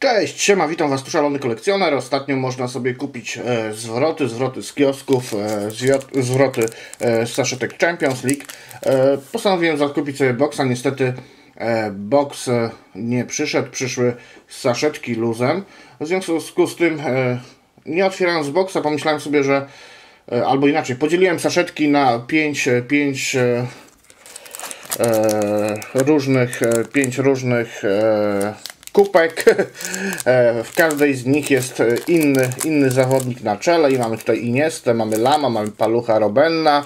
Cześć, siema, witam Was tu szalony kolekcjoner. Ostatnio można sobie kupić e, zwroty, zwroty z kiosków, e, zwroty e, z saszetek Champions League. E, postanowiłem zakupić sobie boxa, niestety e, box e, nie przyszedł, przyszły saszetki luzem. W związku z tym, e, nie otwierając boxa, pomyślałem sobie, że e, albo inaczej, podzieliłem saszetki na 5 pięć, e, e, różnych, e, pięć różnych e, kubek. E, w każdej z nich jest e, inny, inny zawodnik na czele i mamy tutaj Iniestę, mamy Lama, mamy Palucha Robenna,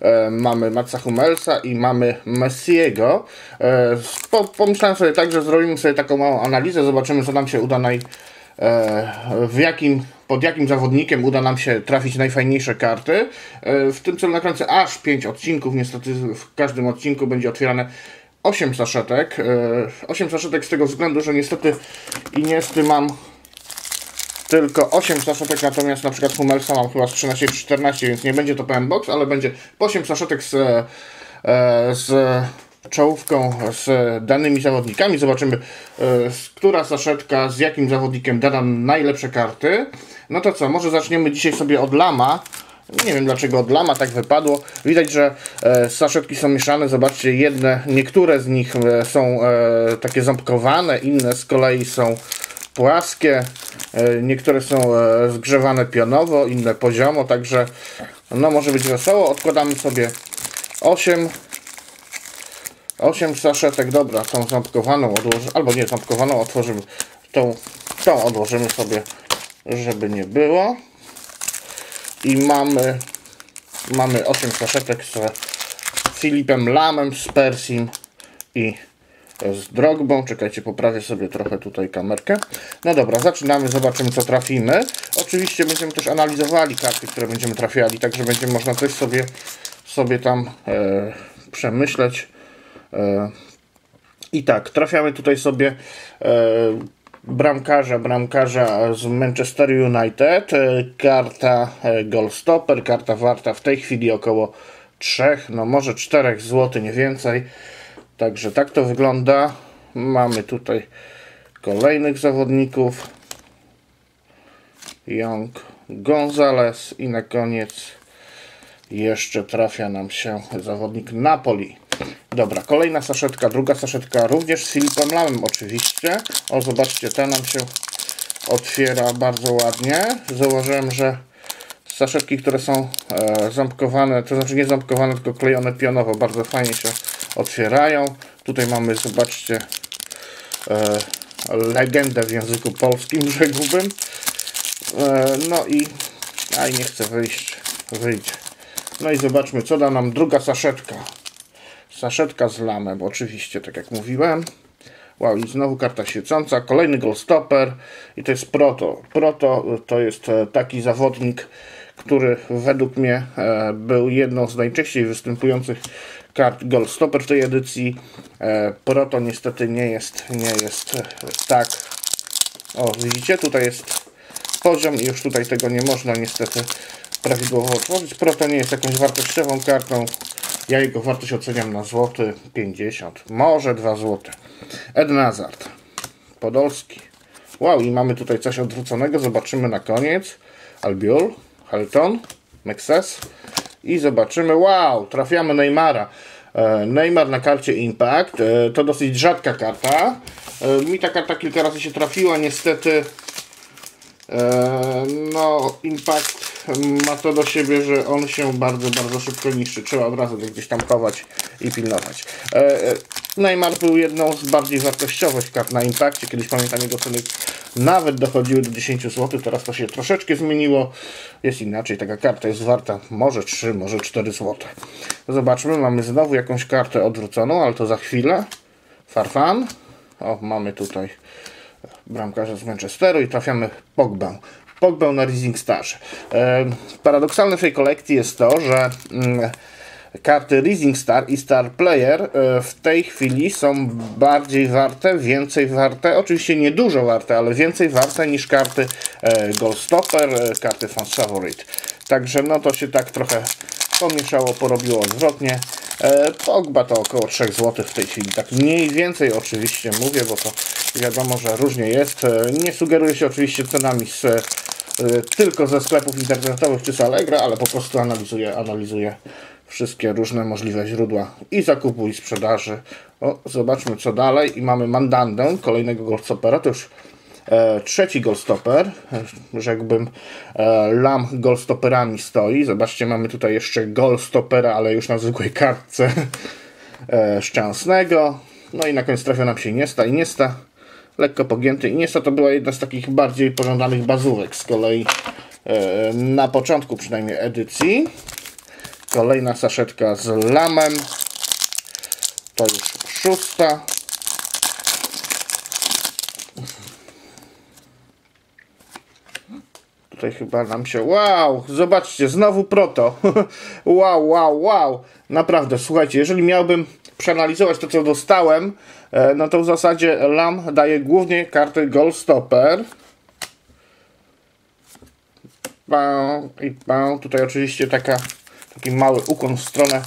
e, mamy Matsa Hummelsa i mamy Messiego. Po, pomyślałem sobie tak, że zrobimy sobie taką małą analizę, zobaczymy co nam się uda naj, w jakim, pod jakim zawodnikiem uda nam się trafić najfajniejsze karty. W tym celu nakręcę aż 5 odcinków, niestety w każdym odcinku będzie otwierane 8 saszetek. 8 saszetek z tego względu, że niestety Iniesty mam tylko 8 saszetek, natomiast na przykład Hummelsa mam chyba z 13 czy 14, więc nie będzie to PM Box, ale będzie 8 saszetek z, e, z czołówką z danymi zawodnikami. Zobaczymy, e, która saszetka z jakim zawodnikiem da nam najlepsze karty. No to co, może zaczniemy dzisiaj sobie od Lama. Nie wiem dlaczego od lama tak wypadło. Widać, że e, saszetki są mieszane. Zobaczcie, jedne, niektóre z nich e, są e, takie ząbkowane, inne z kolei są płaskie. E, niektóre są e, zgrzewane pionowo, inne poziomo, także no może być wesoło. Odkładamy sobie 8 8 saszetek, dobra, tą ząbkowaną odłożymy, albo nie ząbkowaną, otworzymy tą, tą odłożymy sobie, żeby nie było i mamy mamy 8 saszetek z Filipem Lamem, z Persim i z Drogbą. Czekajcie, poprawię sobie trochę tutaj kamerkę. No dobra, zaczynamy, zobaczymy co trafimy. Oczywiście będziemy też analizowali karty, które będziemy trafiali, także będzie można coś sobie, sobie tam e, przemyśleć. E, I tak, trafiamy tutaj sobie e, bramkarza, bramkarza z Manchester United, e, karta e, Goalstopper, karta warta w tej chwili około 3, no może 4 zł, nie więcej. Także tak to wygląda. Mamy tutaj kolejnych zawodników. Young Gonzalez i na koniec jeszcze trafia nam się zawodnik Napoli. Dobra, kolejna saszetka, druga saszetka, również z Filipem Lamem oczywiście. O, zobaczcie, ta nam się otwiera bardzo ładnie. Zauważyłem, że saszetki, które są e, to znaczy nie ząbkowane, tylko klejone pionowo, bardzo fajnie się otwierają. Tutaj mamy, zobaczcie, e, legendę w języku polskim, rzekłbym. E, no i, aj nie chcę wyjść, wyjdzie. No i zobaczmy, co da nam druga saszetka. Saszetka z lamem, oczywiście, tak jak mówiłem. Wow, i znowu karta świecąca. Kolejny goalstopper i to jest Proto. Proto to jest e, taki zawodnik, który według mnie e, był jedną z najczęściej występujących kart goalstopper w tej edycji. E, Proto niestety nie jest, nie jest tak. O, widzicie, tutaj jest poziom i już tutaj tego nie można niestety prawidłowo otworzyć. Proto nie jest jakąś wartościową kartą. Ja jego wartość oceniam na złoty 50, może 2 złote. Ed Nazard, Podolski. Wow, i mamy tutaj coś odwróconego. Zobaczymy na koniec. Albiol, Helton, Mexes. I zobaczymy, wow, trafiamy Neymara. E, Neymar na karcie Impact. E, to dosyć rzadka karta. E, mi ta karta kilka razy się trafiła, niestety. No, Impact ma to do siebie, że on się bardzo, bardzo szybko niszczy. Trzeba od razu gdzieś tam chować i pilnować. Neymar był jedną z bardziej wartościowych kart na Impakcie. Kiedyś pamiętam jego ceny nawet dochodziły do 10 zł. Teraz to się troszeczkę zmieniło. Jest inaczej. Taka karta jest warta może 3, może 4 zł. Zobaczmy. Mamy znowu jakąś kartę odwróconą, ale to za chwilę. Farfan. O, mamy tutaj bramkarza z Manchesteru i trafiamy Pogbę. Pogbę na Rising Starze. Paradoksalne w tej kolekcji jest to, że mm, karty Rising Star i Star Player e, w tej chwili są bardziej warte, więcej warte, oczywiście nie dużo warte, ale więcej warte niż karty e, Gold Stopper, e, karty Fans Favorite. Także no to się tak trochę pomieszało, porobiło odwrotnie. Pogba to około 3 zł w tej chwili, tak mniej więcej oczywiście mówię, bo to wiadomo, że różnie jest. Nie sugeruję się oczywiście cenami z, tylko ze sklepów internetowych czy z Allegro, ale po prostu analizuję, analizuję wszystkie różne możliwe źródła i zakupu i sprzedaży. O, zobaczmy co dalej i mamy Mandandę, kolejnego Goldstoppera, to już e, trzeci Goldstopper, rzekłbym e, Lam Goldstopperami stoi. Zobaczcie, mamy tutaj jeszcze Goldstoppera, ale już na zwykłej kartce e, szczęsnego. No i na koniec trafia nam się Iniesta. Iniesta lekko pogięty. Iniesta to była jedna z takich bardziej pożądanych bazówek z kolei e, na początku przynajmniej edycji. Kolejna saszetka z lamem. To już szósta. Tutaj chyba nam się. Wow! Zobaczcie, znowu proto. wow, wow, wow. Naprawdę, słuchajcie, jeżeli miałbym przeanalizować to, co dostałem, e, no to w zasadzie LAM daje głównie karty Goldstopper. I. Tutaj oczywiście taka, taki mały ukłon w stronę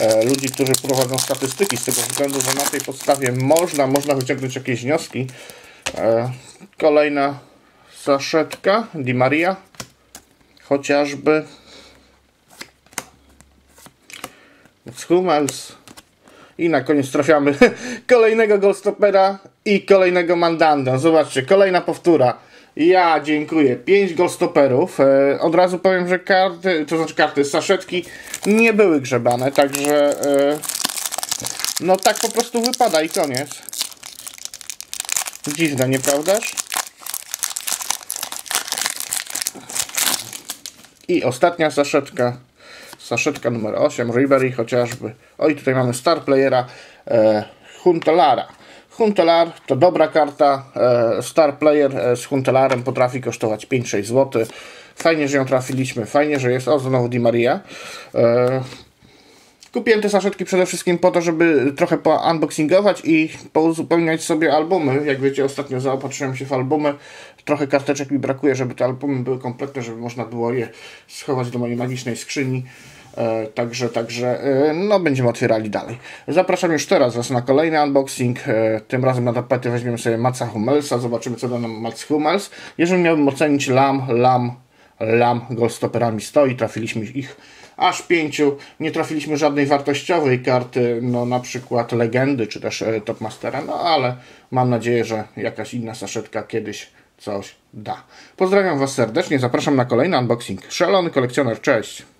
e, ludzi, którzy prowadzą statystyki, z tego względu, że na tej podstawie można, można wyciągnąć jakieś wnioski. E, kolejna saszetka Di Maria chociażby Hummels i na koniec trafiamy kolejnego Goldstoppera i kolejnego Mandandę. Zobaczcie, kolejna powtóra. Ja dziękuję. 5 Goldstopperów. E, od razu powiem, że karty, to znaczy karty, saszetki nie były grzebane, także e, no tak po prostu wypada i koniec. Dziwne, nieprawdaż? I ostatnia saszetka. Saszetka numer 8, Ribery chociażby. Oj, tutaj mamy star playera e, Huntelara. Huntelar to dobra karta. E, star player e, z Huntelarem potrafi kosztować 5-6 zł. Fajnie, że ją trafiliśmy. Fajnie, że jest. O, znowu Di Maria. E, Kupiłem te saszetki przede wszystkim po to, żeby trochę unboxingować i pouzupełniać sobie albumy. Jak wiecie, ostatnio zaopatrzyłem się w albumy. Trochę karteczek mi brakuje, żeby te albumy były kompletne, żeby można było je schować do mojej magicznej skrzyni. E, także, także e, no będziemy otwierali dalej. Zapraszam już teraz Was na kolejny unboxing. E, tym razem na tapetę weźmiemy sobie Maca Hummelsa. Zobaczymy co da nam Mac Hummels. Jeżeli miałbym ocenić Lam, Lam, Lam Goldstopperami stoi. Trafiliśmy ich aż pięciu. Nie trafiliśmy żadnej wartościowej karty, no na przykład Legendy, czy też e, Topmastera, no ale mam nadzieję, że jakaś inna saszetka kiedyś coś da. Pozdrawiam Was serdecznie, zapraszam na kolejny unboxing. Szalony kolekcjoner, cześć!